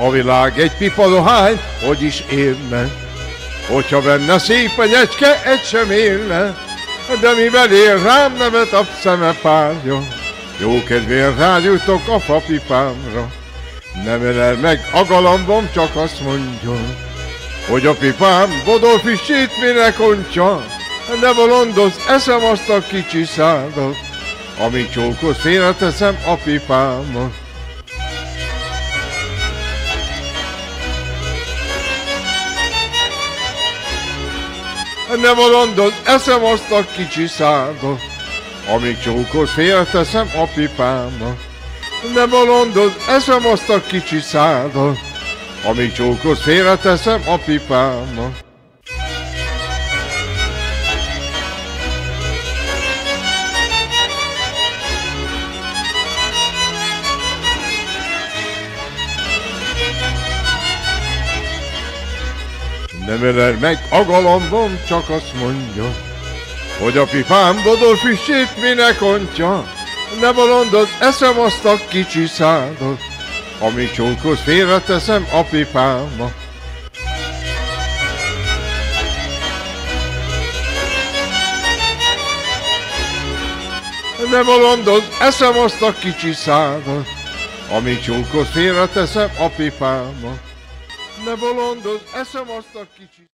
A világ egy pipa dohány, hogy is élne. Hogyha benne szép a nyecske, egy sem élne. De mivel él rám nevet a szeme párja, jó kedvén rágyújtok a fapipámra. Nem el meg a galambom, csak azt mondja, hogy a pipám bodolfissét mire kontja. De bolondoz, eszem azt a kicsi szádat, amíg csókot félreteszem a pipámat. Ne bolondoz, eszem azt a kicsi szádat, amíg csókot félreteszem a pipámat. Ne bolondoz, eszem azt a kicsi szádat, amíg csókot félreteszem a pipámat. Nem ölel meg a galambom, csak azt mondja, hogy a pipám bodolfüssét minek ontja. Ne bolondod, eszem azt a kicsi szádat, ami csókot félreteszem a pipáma. Ne bolondod, eszem azt a kicsi szádat, ami csókot félreteszem a pipáma. Ne bolondod, eszem azt a kicsi...